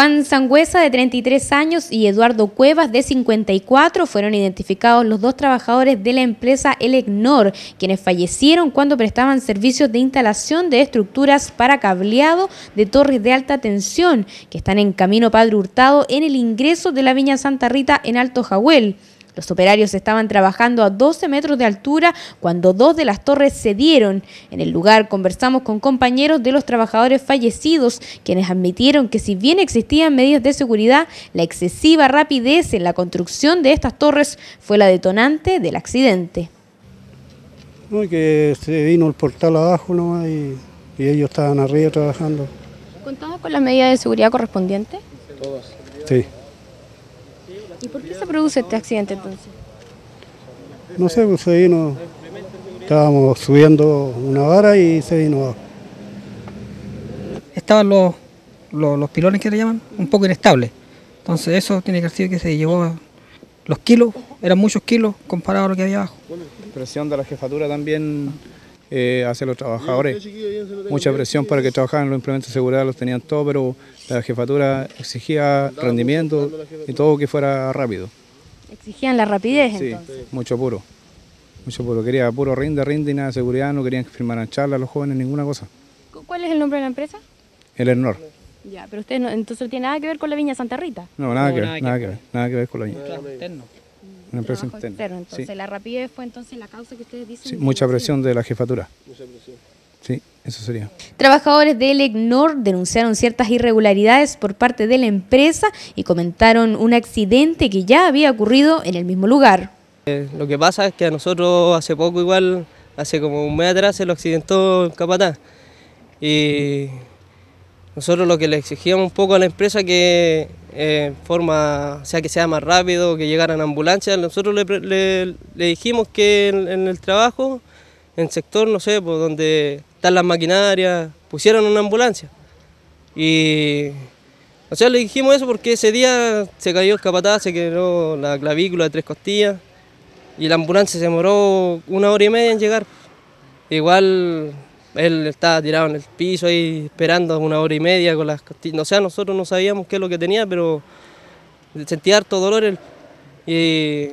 Juan Sangüesa, de 33 años, y Eduardo Cuevas, de 54, fueron identificados los dos trabajadores de la empresa Elecnor, quienes fallecieron cuando prestaban servicios de instalación de estructuras para cableado de torres de alta tensión, que están en camino Padre Hurtado en el ingreso de la Viña Santa Rita en Alto Jahuel. Los operarios estaban trabajando a 12 metros de altura cuando dos de las torres cedieron. En el lugar conversamos con compañeros de los trabajadores fallecidos, quienes admitieron que si bien existían medidas de seguridad, la excesiva rapidez en la construcción de estas torres fue la detonante del accidente. No, que se vino el portal abajo ¿no? y, y ellos estaban arriba trabajando. ¿Contaba con las medidas de seguridad correspondientes? Todas. Sí. ¿Y por qué se produce este accidente entonces? No sé, pues se vino, estábamos subiendo una vara y se vino abajo. Estaban los, los, los pilones que le llaman un poco inestables. Entonces eso tiene que decir que se llevó los kilos, eran muchos kilos comparado a lo que había abajo. Presión de la jefatura también eh, hacia los trabajadores. Mucha presión para que trabajaran los implementos de seguridad, los tenían todos, pero la jefatura exigía rendimiento y todo que fuera rápido. ¿Exigían la rapidez Sí, entonces? mucho puro. Mucho puro. Quería puro rinde, rinde y nada de seguridad, no querían que firmaran charlas los jóvenes, ninguna cosa. ¿Cuál es el nombre de la empresa? El ERNOR. Ya, pero usted no, entonces no tiene nada que ver con la Viña Santa Rita. No, nada No, que ver, nada nada que que ver, nada que ver con la viña. Interno. Una interna. externo, entonces Sí, la rapidez fue entonces la causa que ustedes dicen. sí, del mucha presión de la jefatura. Sí, eso sería. Trabajadores de Elecnor denunciaron ciertas irregularidades por parte de la empresa y comentaron un accidente que ya había ocurrido en el mismo lugar. Eh, Lo que pasa es que a nosotros hace poco igual, hace como un mes atrás se lo accidentó el capataz. Y nosotros lo que le exigíamos un poco a la empresa que eh, forma, o sea que sea más rápido, que llegaran ambulancias, nosotros le, le- le dijimos que en, en el trabajo, en el sector, no sé, pues donde están las maquinarias, pusieran una ambulancia. Y o sea, le dijimos eso porque ese día se cayó el capataz, se quebró la clavícula de tres costillas y la ambulancia se demoró una hora y media en llegar. Igual él estaba tirado en el piso ahí esperando una hora y media con las costillas. O sea, nosotros no sabíamos qué es lo que tenía, pero sentía harto dolor él. Y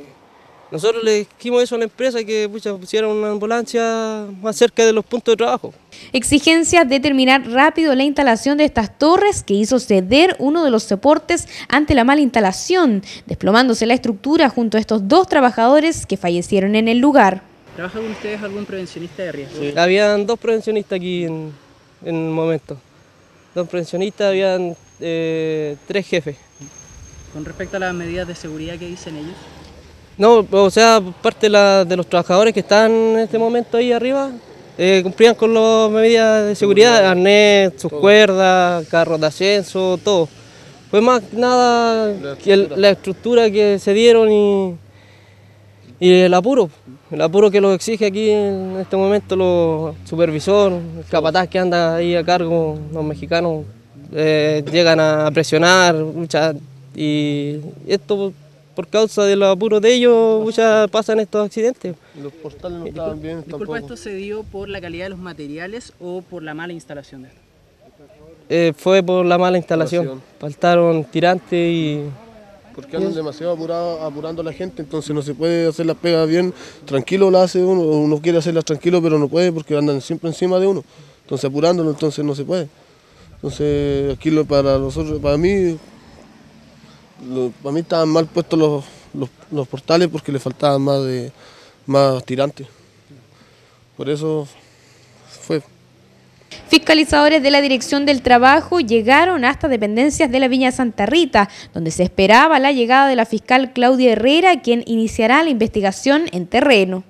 nosotros le dijimos eso a la empresa que pucha, pusieran una ambulancia más cerca de los puntos de trabajo. Exigencias de terminar rápido la instalación de estas torres que hizo ceder uno de los soportes ante la mala instalación, desplomándose la estructura junto a estos dos trabajadores que fallecieron en el lugar. ¿Trabaja con ustedes algún prevencionista de riesgo? Habían dos prevencionistas aquí en, en el momento. Dos prevencionistas, habían eh, tres jefes. Con respecto a las medidas de seguridad que dicen ellos. No, o sea, parte de, la- de los trabajadores que están en este momento ahí arriba, eh, cumplían con las medidas de seguridad, arnés, sus cuerdas, carros de ascenso, todo. Fue más nada que el- la estructura que se dieron y, y el apuro, el apuro que los exige aquí en este momento los supervisor, el capataz que anda ahí a cargo, los mexicanos eh, llegan a presionar mucha- y esto por causa del apuro de ellos muchas pasan estos accidentes. Los portales no estaban bien Disculpa, tampoco. ¿esto se dio por la calidad de los materiales o por la mala instalación de esto? Eh, fue por la mala instalación, Instalación. faltaron tirantes y Porque andan demasiado apurado, apurando a la gente, entonces no se puede hacer las pegas bien. Tranquilo la hace uno, uno quiere hacerlas tranquilo, pero no puede porque andan siempre encima de uno. Entonces apurándolo, entonces no se puede. Entonces aquí lo- para nosotros, para mí, lo- para mí estaban mal puestos los, los, los portales porque le faltaban más de más tirantes. Por eso fue. Fiscalizadores de la Dirección del Trabajo llegaron hasta dependencias de la Viña Santa Rita, donde se esperaba la llegada de la fiscal Claudia Herrera, quien iniciará la investigación en terreno.